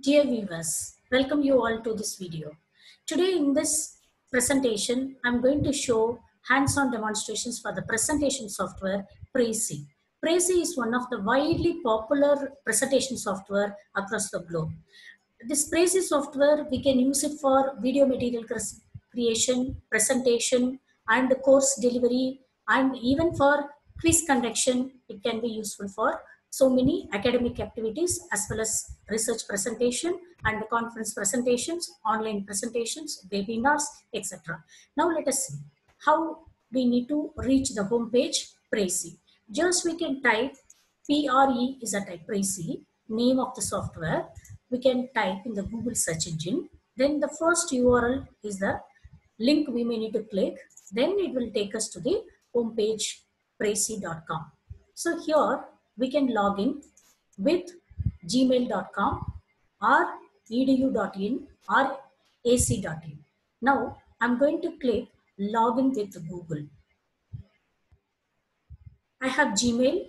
Dear viewers, welcome you all to this video. Today in this presentation, I'm going to show hands-on demonstrations for the presentation software Prezi. Prezi is one of the widely popular presentation software across the globe. This Prezi software, we can use it for video material creation, presentation, and course delivery, and even for quiz conduction, it can be useful for so many academic activities as well as research presentation and the conference presentations, online presentations, webinars, etc. Now let us see how we need to reach the home page Prezi. Just we can type PRE is a type Prezi, name of the software. We can type in the Google search engine. Then the first URL is the link we may need to click. Then it will take us to the home page prezi.com. So here we can log in with gmail.com or edu.in or ac.in. Now I'm going to click login with Google. I have Gmail,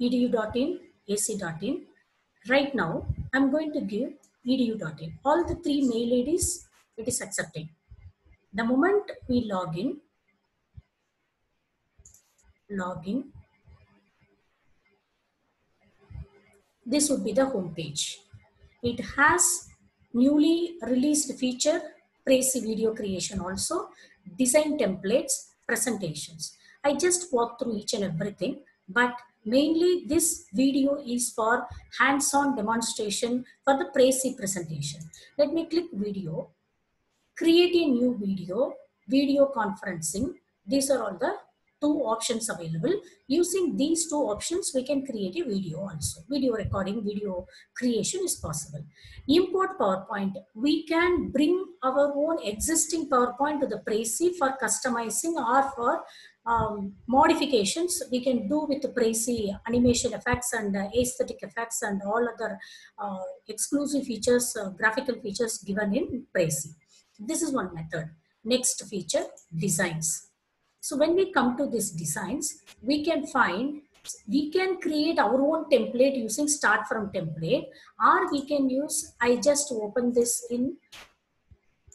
edu.in, ac.in. Right now I'm going to give edu.in. All the three mail IDs it is accepting. The moment we log in, login, this would be the home page. It has newly released feature Prezi video creation also, design templates, presentations. I just walk through each and everything, but mainly this video is for hands-on demonstration for the Prezi presentation. Let me click video, create a new video, video conferencing. These are all the two options available. Using these two options, we can create a video also. Video recording, video creation is possible. Import PowerPoint. We can bring our own existing PowerPoint to the Prezi for customizing or for um, modifications we can do with the Prezi animation effects and uh, aesthetic effects and all other uh, exclusive features, uh, graphical features given in Prezi. This is one method. Next feature, designs. So when we come to these designs, we can find, we can create our own template using start from template or we can use, I just open this in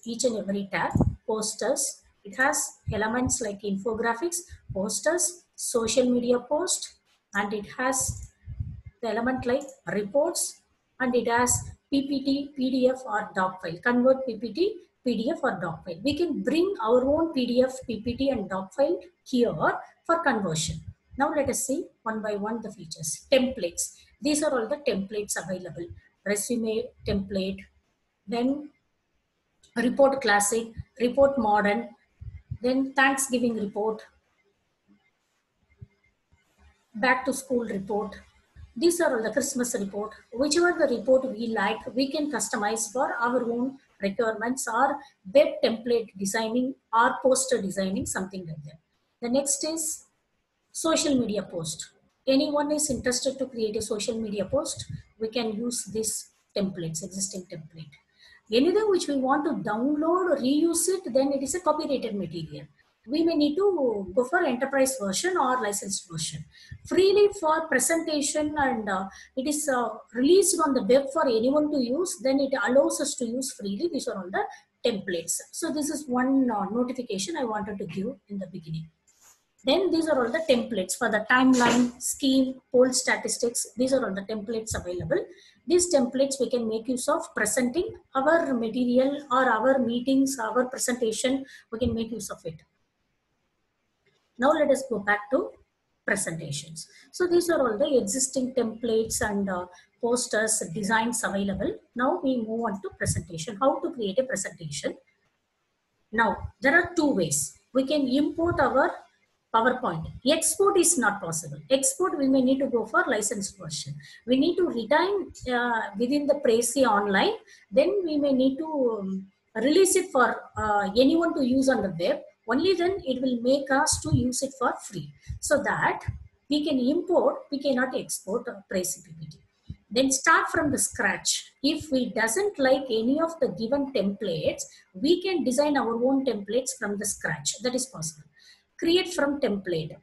each and every tab, posters. It has elements like infographics, posters, social media post, and it has the element like reports, and it has PPT, PDF or doc file. Convert PPT PDF or doc file. We can bring our own PDF, PPT and doc file here for conversion. Now let us see one by one the features. Templates. These are all the templates available. Resume template, then report classic, report modern, then Thanksgiving report, back to school report. These are all the Christmas report. Whichever the report we like, we can customize for our own requirements or web template designing or poster designing, something like that. The next is social media post. Anyone is interested to create a social media post, we can use this templates, existing template. Anything which we want to download or reuse it, then it is a copyrighted material we may need to go for enterprise version or licensed version. Freely for presentation and uh, it is uh, released on the web for anyone to use, then it allows us to use freely. These are all the templates. So this is one uh, notification I wanted to give in the beginning. Then these are all the templates for the timeline, scheme, poll statistics. These are all the templates available. These templates we can make use of presenting our material or our meetings, our presentation, we can make use of it. Now let us go back to presentations. So these are all the existing templates and uh, posters, designs available. Now we move on to presentation, how to create a presentation. Now there are two ways. We can import our PowerPoint. Export is not possible. Export we may need to go for licensed version. We need to retain uh, within the Prezi online. Then we may need to um, release it for uh, anyone to use on the web only then it will make us to use it for free so that we can import we cannot export PPT then start from the scratch if we doesn't like any of the given templates we can design our own templates from the scratch that is possible create from template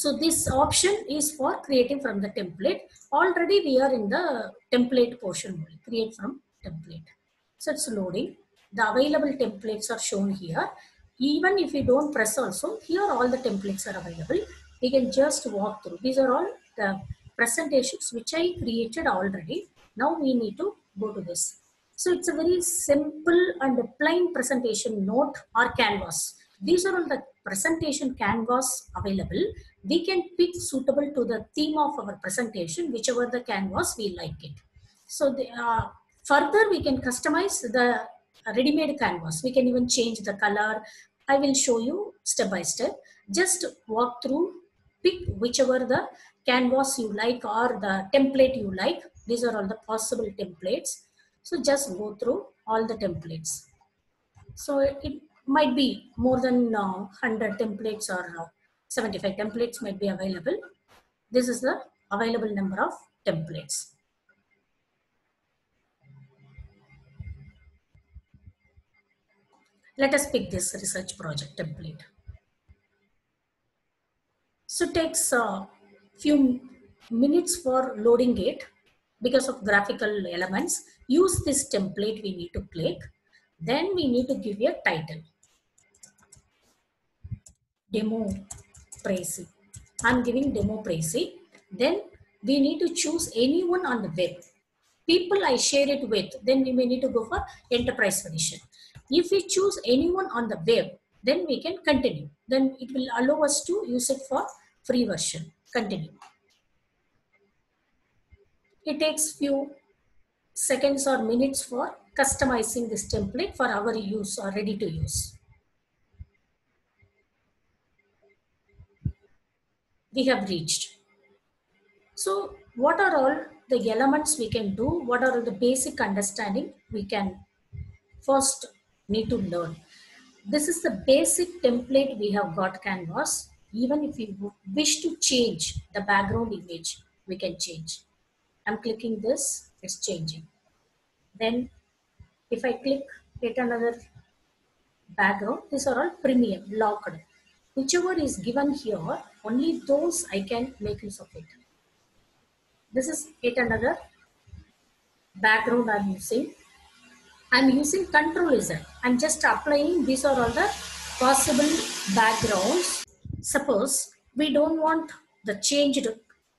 So this option is for creating from the template. Already we are in the template portion, create from template. So it's loading. The available templates are shown here. Even if you don't press also, here all the templates are available. We can just walk through. These are all the presentations which I created already. Now we need to go to this. So it's a very simple and plain presentation note or canvas. These are all the presentation canvas available. We can pick suitable to the theme of our presentation, whichever the canvas we like it. So the, uh, further we can customize the ready-made canvas. We can even change the color. I will show you step by step. Just walk through, pick whichever the canvas you like or the template you like. These are all the possible templates so just go through all the templates. So it, might be more than uh, 100 templates or uh, 75 templates might be available. This is the available number of templates. Let us pick this research project template. So it takes a few minutes for loading it because of graphical elements use this template we need to click then we need to give a title demo Prezi. I'm giving demo Prezi. Then we need to choose anyone on the web. People I share it with, then we may need to go for enterprise edition. If we choose anyone on the web, then we can continue. Then it will allow us to use it for free version. Continue. It takes few seconds or minutes for customizing this template for our use or ready to use. We have reached. So what are all the elements we can do? What are the basic understanding we can first need to learn? This is the basic template we have got canvas. Even if we wish to change the background image, we can change. I'm clicking this it's changing. Then if I click get another background, these are all premium, locked. Whichever is given here, only those I can make use of it. This is yet another background I'm using. I'm using control Z. I'm just applying, these are all the possible backgrounds. Suppose we don't want the changed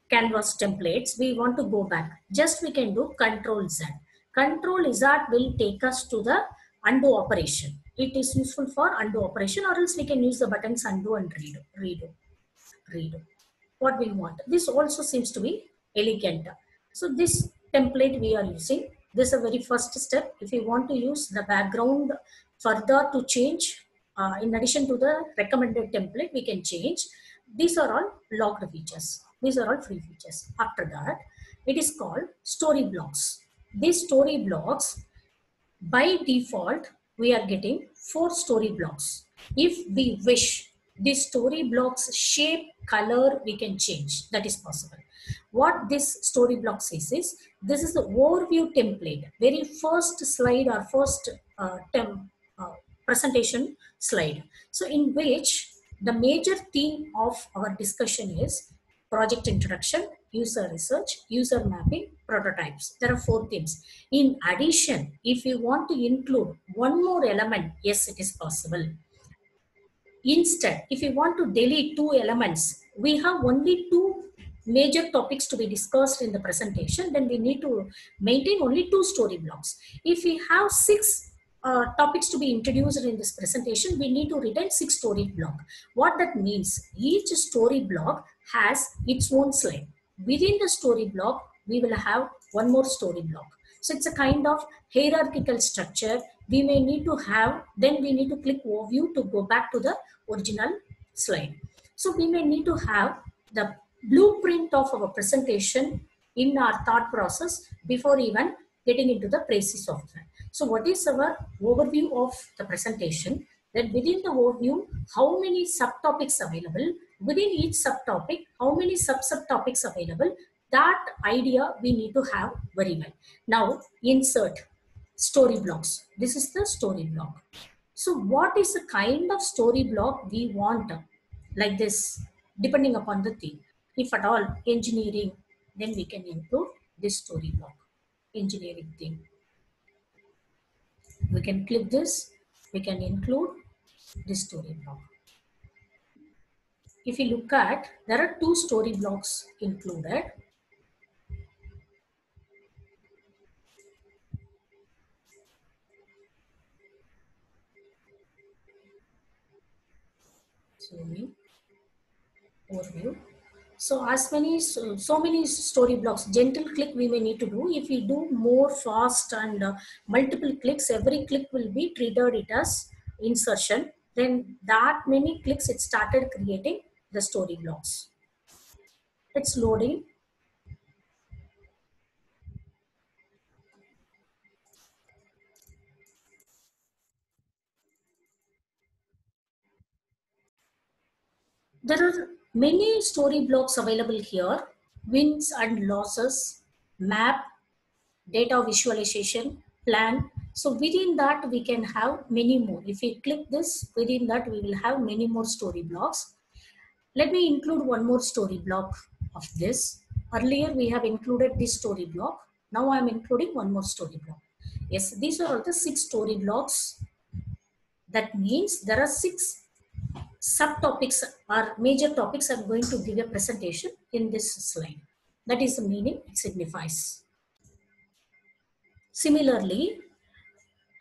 canvas templates, we want to go back. Just we can do control Z. Control Z will take us to the undo operation. It is useful for undo operation or else we can use the buttons undo and redo, redo, redo. What we want. This also seems to be elegant. So this template we are using, this is a very first step. If you want to use the background further to change, uh, in addition to the recommended template, we can change. These are all locked features. These are all free features. After that, it is called story blocks. These story blocks, by default, we are getting four story blocks. If we wish, these story blocks shape, color, we can change. That is possible. What this story block says is, this is the overview template. Very first slide or first uh, uh, presentation slide. So in which the major theme of our discussion is project introduction, user research, user mapping, prototypes. There are four themes. In addition, if you want to include one more element, yes, it is possible. Instead, if you want to delete two elements, we have only two major topics to be discussed in the presentation, then we need to maintain only two story blocks. If we have six uh, topics to be introduced in this presentation, we need to retain six story block. What that means, each story block has its own slide. Within the story block, we will have one more story block. So it's a kind of hierarchical structure. We may need to have, then we need to click overview to go back to the original slide. So we may need to have the blueprint of our presentation in our thought process before even getting into the Prezi software. So what is our overview of the presentation? Then within the overview, how many subtopics available? Within each subtopic, how many sub-subtopics available? That idea we need to have very well. Now insert story blocks. This is the story block. So what is the kind of story block we want? Like this. depending upon the theme. If at all engineering, then we can include this story block, engineering thing We can click this, we can include this story block. If you look at, there are two story blocks included. Overview. So as many, so, so, many story blocks, gentle click we may need to do. If we do more fast and uh, multiple clicks, every click will be treated it as insertion. Then that many clicks it started creating the story blocks. It's loading. There are many story blocks available here. Wins and losses, map, data visualization, plan. So within that we can have many more. If we click this, within that we will have many more story blocks. Let me include one more story block of this. Earlier we have included this story block. Now I am including one more story block. Yes, these are all the six story blocks. That means there are six subtopics or major topics I'm going to give a presentation in this slide. That is the meaning it signifies. Similarly,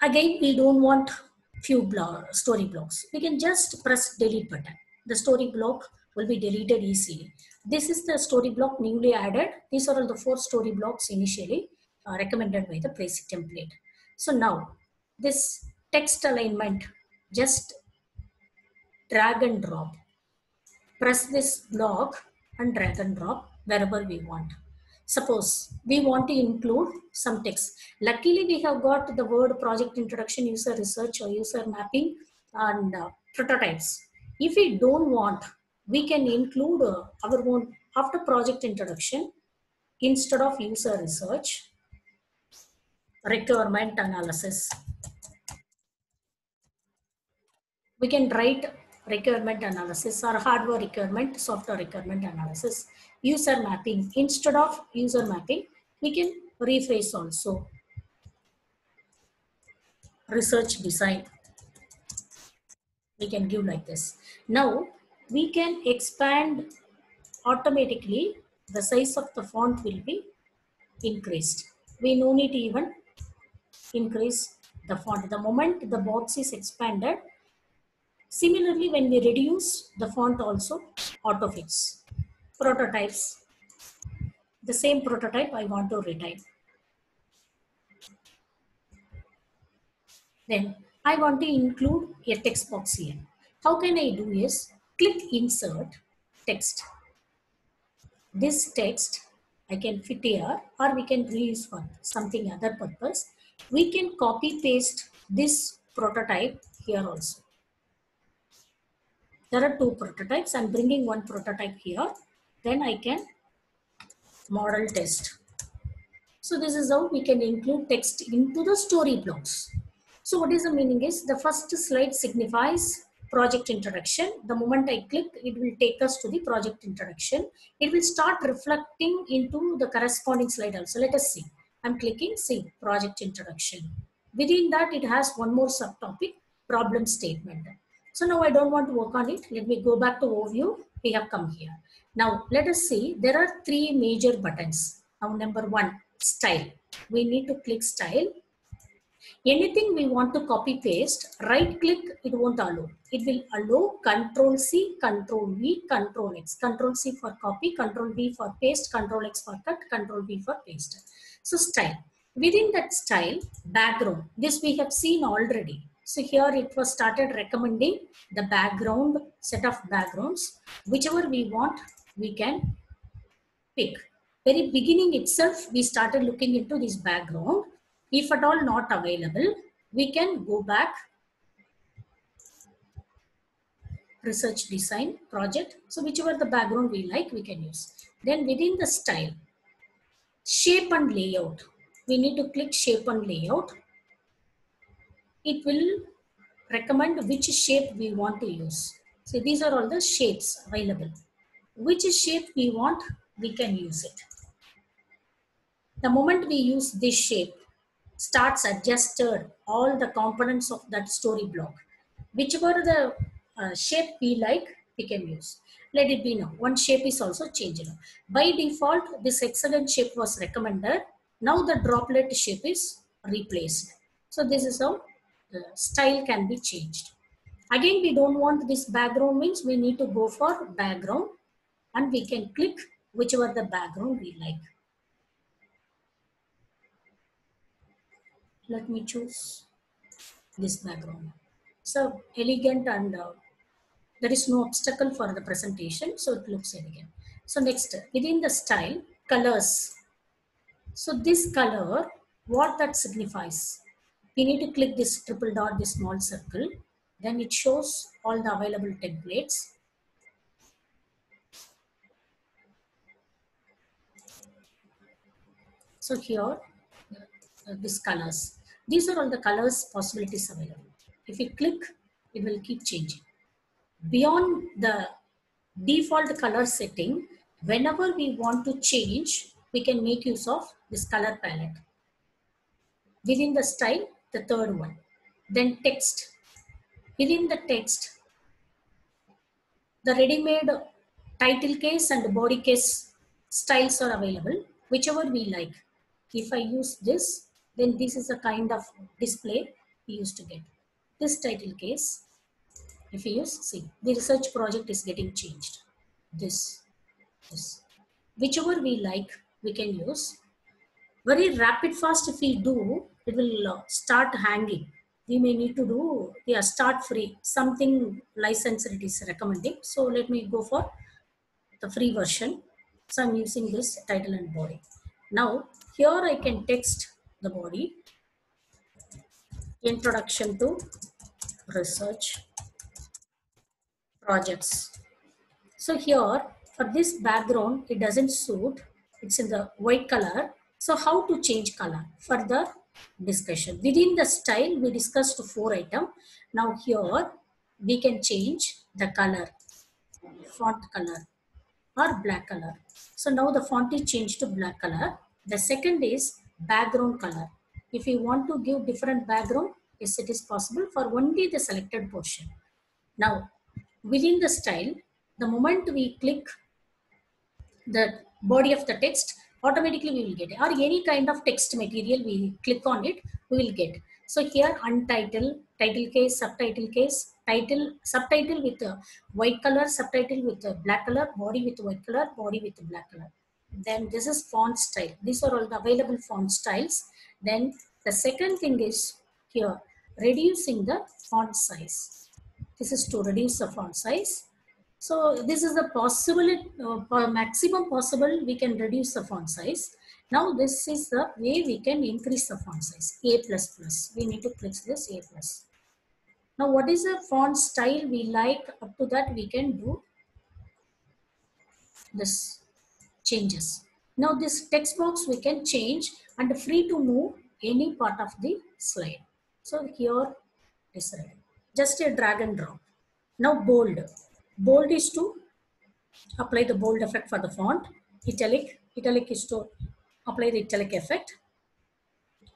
again, we don't want few story blocks. We can just press delete button. The story block will be deleted easily. This is the story block newly added. These are all the four story blocks initially uh, recommended by the Prezi template. So now this text alignment, just drag and drop. Press this block and drag and drop wherever we want. Suppose we want to include some text. Luckily, we have got the word project introduction, user research or user mapping and uh, prototypes. If we don't want, we can include uh, our own after project introduction instead of user research, requirement analysis. We can write requirement analysis or hardware requirement, software requirement analysis, user mapping. Instead of user mapping, we can rephrase also. Research design. We can give like this. Now, we can expand automatically. The size of the font will be increased. We no need even increase the font. The moment the box is expanded, Similarly, when we reduce the font also autofix. Prototypes. The same prototype I want to retype. Then I want to include a text box here. How can I do is click insert text. This text I can fit here or we can reuse for something other purpose. We can copy paste this prototype here also. There are two prototypes. I'm bringing one prototype here. Then I can model test. So this is how we can include text into the story blocks. So what is the meaning is the first slide signifies project introduction. The moment I click, it will take us to the project introduction. It will start reflecting into the corresponding slide also. Let us see. I'm clicking see project introduction. Within that, it has one more subtopic problem statement. So now I don't want to work on it. Let me go back to overview. We have come here. Now let us see, there are three major buttons. Now number one, style. We need to click style. Anything we want to copy paste, right click, it won't allow. It will allow control C, control V, control X. Control C for copy, control V for paste, control X for cut, control V for paste. So style. Within that style, background. This we have seen already. So here it was started recommending the background set of backgrounds. Whichever we want, we can pick. Very beginning itself, we started looking into this background. If at all not available, we can go back research design project. So whichever the background we like, we can use. Then within the style, shape and layout. We need to click shape and layout it will recommend which shape we want to use. So these are all the shapes available. which shape we want, we can use it. The moment we use this shape, starts adjusted all the components of that story block. Whichever the uh, shape we like, we can use. Let it be now. One shape is also changed. By default, this hexagon shape was recommended. Now the droplet shape is replaced. So this is how the style can be changed. Again, we don't want this background means we need to go for background and we can click whichever the background we like. Let me choose this background. So elegant and uh, there is no obstacle for the presentation. So it looks elegant. So next, within the style, colors. So this color, what that signifies? We need to click this triple dot, this small circle. Then it shows all the available templates. So here, uh, these colors. These are all the colors possibilities available. If you click, it will keep changing. Beyond the default color setting, whenever we want to change, we can make use of this color palette. Within the style, the third one. Then text. Within the text, the ready-made title case and body case styles are available, whichever we like. If I use this, then this is a kind of display we used to get. This title case, if you use, see, the research project is getting changed. This, this. Whichever we like, we can use. Very rapid fast if we do, it will uh, start hanging. We may need to do, yeah, start free, something licensed it is recommending. So let me go for the free version. So I'm using this title and body. Now here I can text the body. Introduction to research projects. So here for this background, it doesn't suit. It's in the white color. So how to change color? Further discussion. Within the style, we discussed four item. Now here we can change the color, font color or black color. So now the font is changed to black color. The second is background color. If you want to give different background, yes, it is possible for only the selected portion. Now, within the style, the moment we click the body of the text, automatically we will get it. Or any kind of text material, we click on it, we will get. So here untitled, title case, subtitle case, title, subtitle with a white color, subtitle with a black color, body with white color, body with black color. Then this is font style. These are all the available font styles. Then the second thing is here reducing the font size. This is to reduce the font size so this is the possible uh, maximum possible we can reduce the font size now this is the way we can increase the font size a plus plus we need to click this a plus now what is the font style we like up to that we can do this changes. Now this text box we can change and free to move any part of the slide. So here is just a drag and drop. Now bold. Bold is to apply the bold effect for the font. Italic. Italic is to apply the italic effect.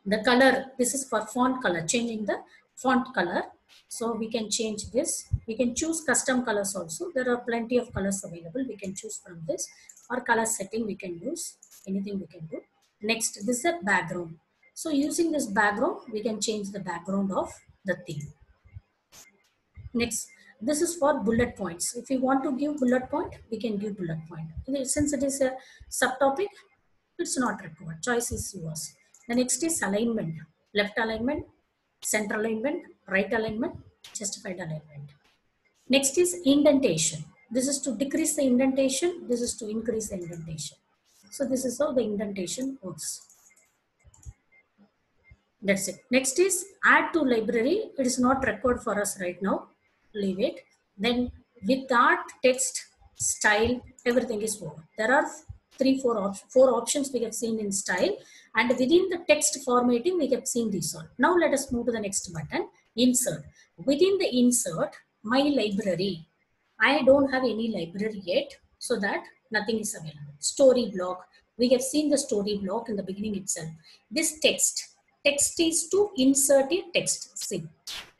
The color, this is for font color, changing the font color. So we can change this. We can choose custom colors also. There are plenty of colors available. We can choose from this or color setting we can use. Anything we can do. Next, this is a background. So using this background, we can change the background of the theme. Next, this is for bullet points. If you want to give bullet point, we can give bullet point. Since it is a subtopic, it's not required. Choice is yours. The next is alignment. Left alignment, center alignment, right alignment, justified alignment. Next is indentation. This is to decrease the indentation. This is to increase the indentation. So this is how the indentation works. That's it. Next is add to library. It is not required for us right now. Leave it. Then with that text, style, everything is over. There are three, four, op four options we have seen in style. And within the text formatting, we have seen this all. Now let us move to the next button, insert. Within the insert, my library. I don't have any library yet. so that nothing is available. Story block. We have seen the story block in the beginning itself. This text, text is to insert a text. See,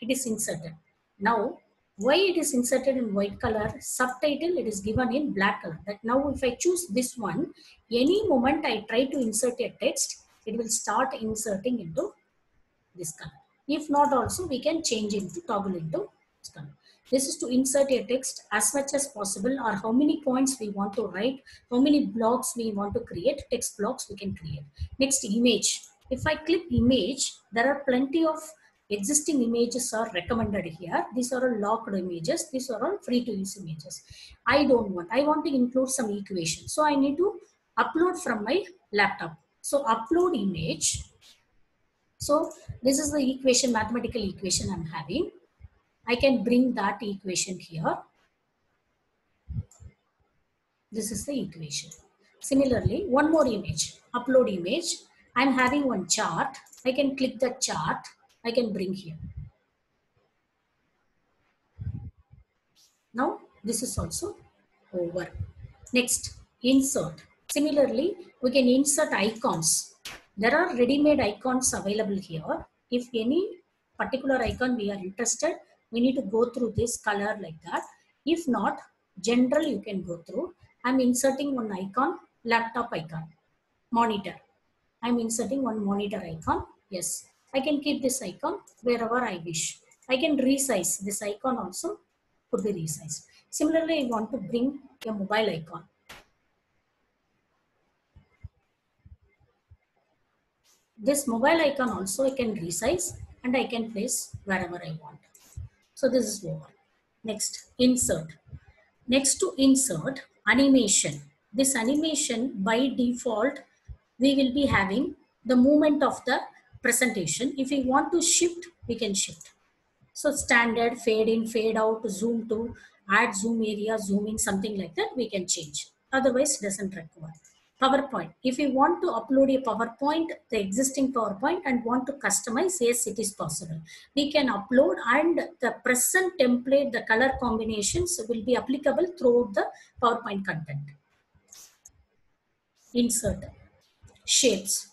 it is inserted. Now, why it is inserted in white color? Subtitle, it is given in black color. That now if I choose this one, any moment I try to insert a text, it will start inserting into this color. If not also, we can change into toggle into this color. This is to insert a text as much as possible or how many points we want to write, how many blocks we want to create, text blocks we can create. Next image. If I click image, there are plenty of existing images are recommended here. These are all locked images. These are all free to use images. I don't want, I want to include some equation. So I need to upload from my laptop. So upload image. So this is the equation, mathematical equation I'm having. I can bring that equation here. This is the equation. Similarly, one more image, upload image. I'm having one chart. I can click the chart. I can bring here. Now, this is also over. Next, insert. Similarly, we can insert icons. There are ready-made icons available here. If any particular icon we are interested, we need to go through this color like that. If not, general you can go through. I'm inserting one icon, laptop icon, monitor. I'm inserting one monitor icon. Yes, I can keep this icon wherever I wish. I can resize this icon also could be resized. Similarly, I want to bring a mobile icon. This mobile icon also I can resize and I can place wherever I want. So this is over. Next, insert. Next to insert, animation. This animation by default, we will be having the movement of the presentation. If we want to shift, we can shift. So standard, fade in, fade out, zoom to, add zoom area, zoom in, something like that, we can change. Otherwise, doesn't require. PowerPoint. If you want to upload a PowerPoint, the existing PowerPoint and want to customize, yes, it is possible. We can upload and the present template, the color combinations will be applicable throughout the PowerPoint content. Insert. Shapes.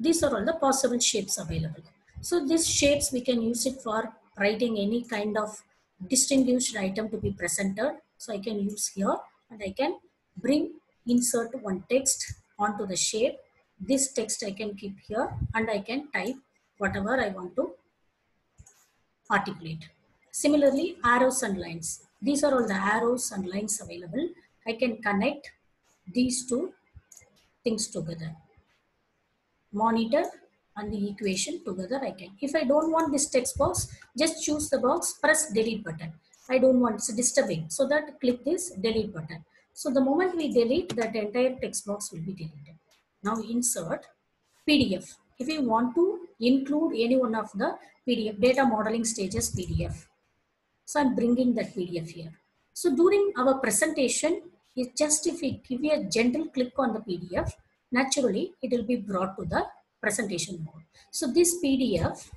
These are all the possible shapes available. So these shapes, we can use it for writing any kind of distinguished item to be presented. So I can use here and I can bring insert one text onto the shape. This text I can keep here and I can type whatever I want to articulate. Similarly, arrows and lines. These are all the arrows and lines available. I can connect these two things together. Monitor and the equation together I can. If I don't want this text box, just choose the box, press delete button. I don't want it's disturbing. So that click this delete button. So the moment we delete, that entire text box will be deleted. Now insert PDF. If you want to include any one of the PDF, data modeling stages PDF. So I'm bringing that PDF here. So during our presentation, it just if we give you a gentle click on the PDF, naturally it will be brought to the presentation mode. So this PDF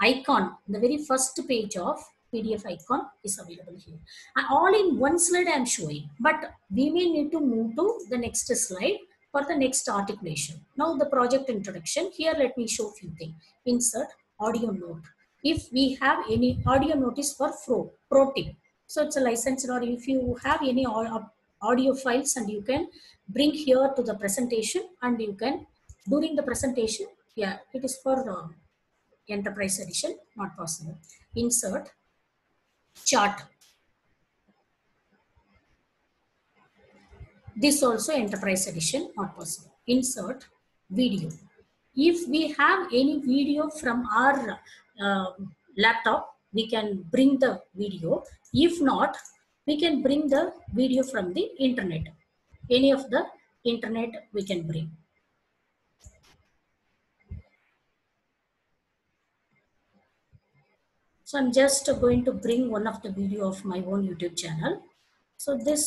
icon, the very first page of PDF icon is available here. All in one slide I am showing, but we may need to move to the next slide for the next articulation. Now the project introduction, here let me show few things. Insert audio note. If we have any audio notice for pro, pro tip. So it's a licensed or if you have any audio files and you can bring here to the presentation and you can, during the presentation, yeah, it is for uh, enterprise edition, not possible. Insert chart. This also enterprise edition not possible. Insert video. If we have any video from our uh, laptop, we can bring the video. If not, we can bring the video from the internet. Any of the internet we can bring. So I'm just going to bring one of the video of my own YouTube channel. So this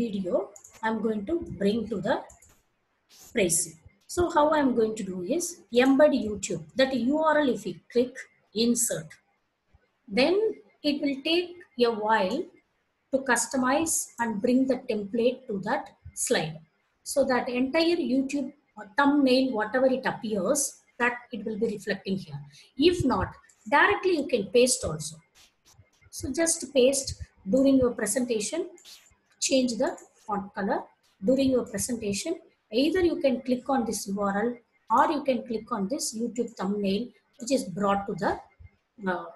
video I'm going to bring to the Prezi. So how I'm going to do is embed YouTube. That URL if you click insert, then it will take a while to customize and bring the template to that slide. So that entire YouTube thumbnail, whatever it appears, that it will be reflecting here. If not, directly you can paste also. So just paste during your presentation, change the font color during your presentation. Either you can click on this URL or you can click on this YouTube thumbnail, which is brought to the uh,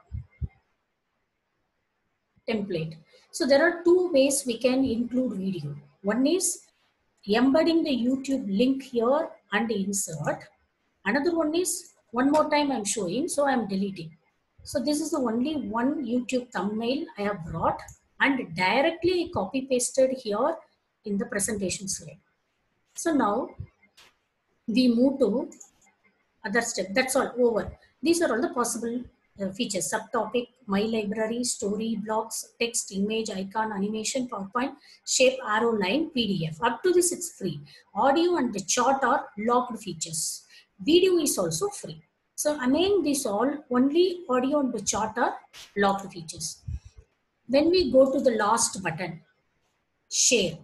template. So there are two ways we can include video. One is embedding the YouTube link here and insert. Another one is, one more time I'm showing, so I'm deleting. So this is the only one YouTube thumbnail I have brought and directly copy pasted here in the presentation slide. So now we move to other step. That's all over. These are all the possible uh, features. Subtopic, my library, story, blocks, text, image, icon, animation, PowerPoint, shape, arrow, line, PDF. Up to this it's free. Audio and the chart are locked features. Video is also free. So among this all, only audio and the chart are locked features. When we go to the last button, share,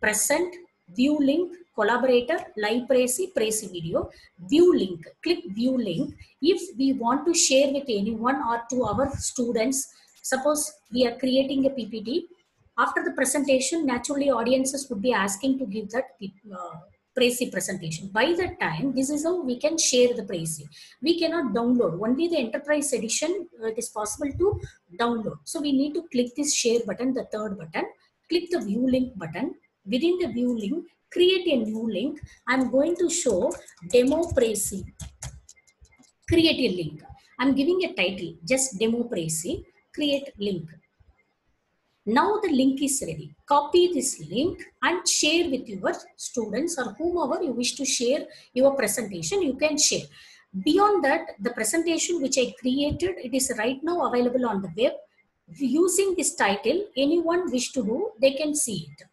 present, view link, collaborator, live Prezi, Prezi video, view link, click view link. If we want to share with anyone or to our students, suppose we are creating a PPT, after the presentation, naturally audiences would be asking to give that uh, Prezi presentation. By that time, this is how we can share the Prezi. We cannot download. Only the enterprise edition, uh, it is possible to download. So we need to click this share button, the third button, click the view link button. Within the view link, create a new link. I'm going to show demo Prezi. Create a link. I'm giving a title, just demo Prezi. Create link. Now the link is ready. Copy this link and share with your students or whomever you wish to share your presentation, you can share. Beyond that, the presentation which I created, it is right now available on the web. Using this title, anyone wish to do, they can see it.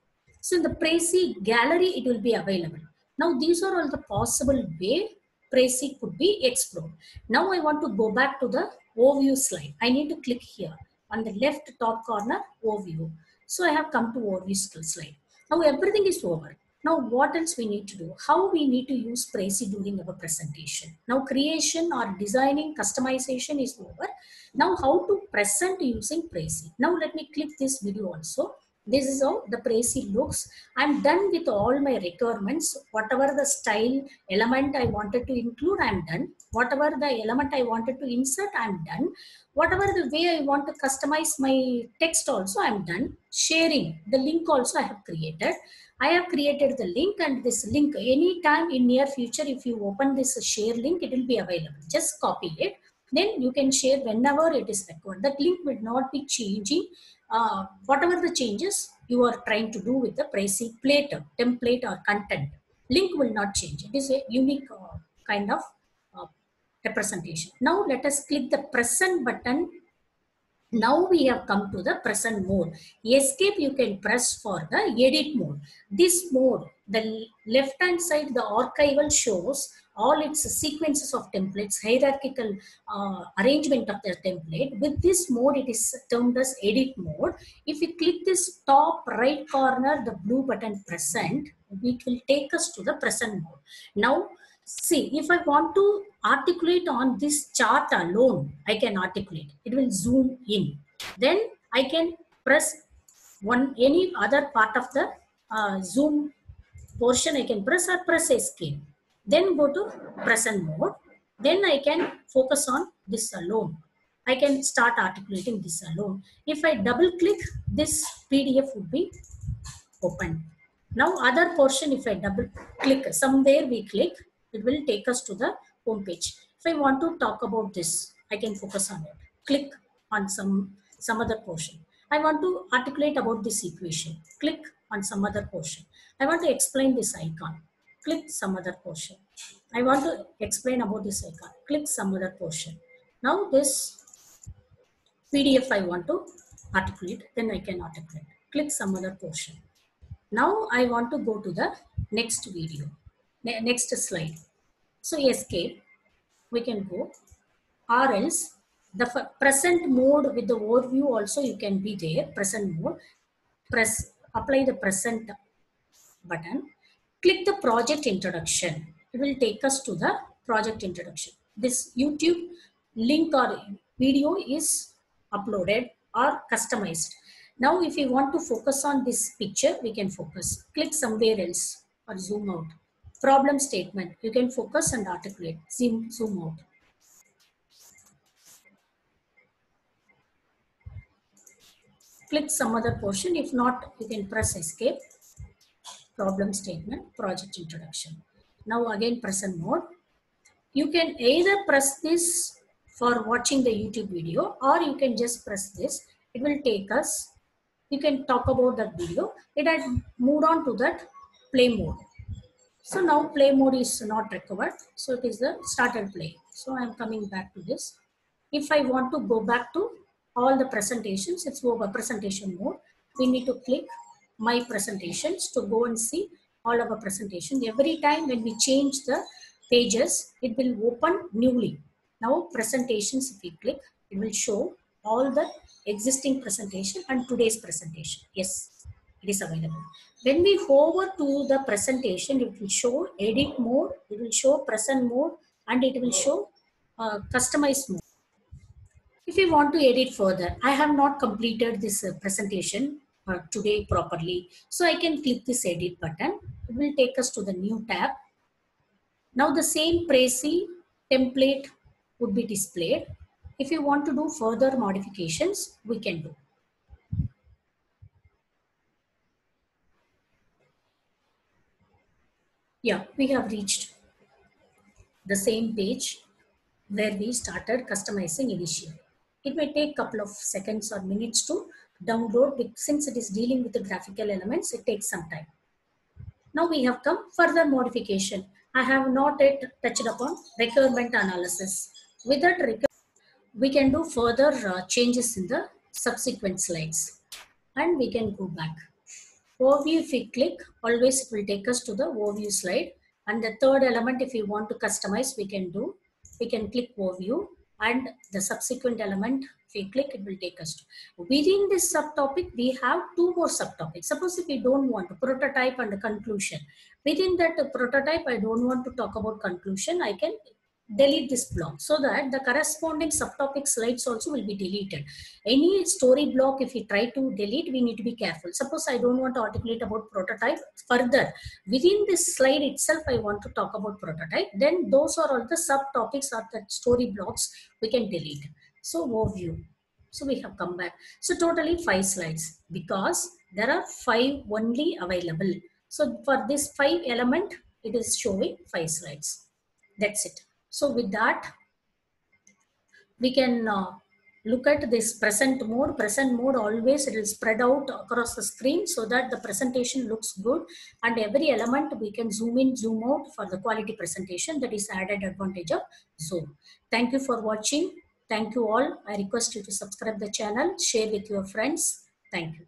So in the Prezi gallery, it will be available. Now these are all the possible way Prezi could be explored. Now I want to go back to the overview slide. I need to click here on the left top corner overview. So I have come to overview slide. Now everything is over. Now what else we need to do? How we need to use Prezi during our presentation. Now creation or designing customization is over. Now how to present using Prezi. Now let me click this video also. This is how the Prezi looks. I'm done with all my requirements. Whatever the style element I wanted to include, I'm done. Whatever the element I wanted to insert, I'm done. Whatever the way I want to customize my text also, I'm done. Sharing, the link also I have created. I have created the link and this link anytime in near future, if you open this share link, it will be available. Just copy it. Then you can share whenever it is required. That link will not be changing uh, whatever the changes you are trying to do with the Prezi plate, template or content. Link will not change. It is a unique uh, kind of uh, representation. Now let us click the present button. Now we have come to the present mode. Escape you can press for the edit mode. This mode, the left hand side, the archival shows all its sequences of templates, hierarchical uh, arrangement of the template. With this mode, it is termed as edit mode. If you click this top right corner, the blue button present, it will take us to the present mode. Now, see, if I want to articulate on this chart alone, I can articulate. It will zoom in. Then I can press one any other part of the uh, zoom portion I can press or press escape then go to present mode. Then i can focus on this alone. I can start articulating this alone. If i double click this pdf would be open. Now other portion if i double click somewhere we click it will take us to the home page if i want to talk about this i can focus on it click on some some other portion i want to articulate about this equation click on some other portion i want to explain this icon click some other portion. I want to explain about this icon. Click some other portion. Now this PDF I want to articulate, then I can articulate. Click some other portion. Now I want to go to the next video, next slide. So escape, we can go or else the present mode with the overview also you can be there, present mode. press, apply the present button, click the project introduction. It will take us to the project introduction. This YouTube link or video is uploaded or customized. Now, if you want to focus on this picture, we can focus. Click somewhere else or zoom out. Problem statement, you can focus and articulate. Zoom, zoom out. Click some other portion. If not, you can press escape. Problem statement, project introduction. Now again present mode. You can either press this for watching the YouTube video or you can just press this. It will take us, you can talk about that video. It has moved on to that play mode. So now play mode is not required. So it is the started play. So I'm coming back to this. If I want to go back to all the presentations, it's over presentation mode. We need to click my presentations to go and see all of our presentation. Every time when we change the pages, it will open newly. Now presentations, if we click, it will show all the existing presentation and today's presentation. Yes, it is available. When we hover to the presentation, it will show edit mode, it will show present mode, and it will show uh, customized mode. If you want to edit further, I have not completed this uh, presentation uh, today properly. So I can click this edit button. It will take us to the new tab. Now the same Prezi template would be displayed. If you want to do further modifications, we can do. Yeah, we have reached the same page where we started customizing initially. It may take a couple of seconds or minutes to download but since it is dealing with the graphical elements, it takes some time. Now we have come further modification. I have not yet touched upon requirement analysis. With that, we can do further uh, changes in the subsequent slides and we can go back. Overview, if we click, always it will take us to the overview slide. And the third element, if we want to customize, we can do, we can click overview and the subsequent element if we click it will take us to. Within this subtopic we have two more subtopics. Suppose if we don't want to prototype and conclusion. Within that prototype i don't want to talk about conclusion. I can delete this block so that the corresponding subtopic slides also will be deleted. Any story block, if we try to delete, we need to be careful. Suppose I don't want to articulate about prototype further. Within this slide itself, I want to talk about prototype. Then those are all the subtopics or the story blocks we can delete. So overview. So we have come back. So totally five slides because there are five only available. So for this five element, it is showing five slides. That's it. So with that, we can uh, look at this present mode. Present mode always it will spread out across the screen so that the presentation looks good and every element we can zoom in, zoom out for the quality presentation that is added advantage of Zoom. Thank you for watching. Thank you all. I request you to subscribe the channel, share with your friends. Thank you.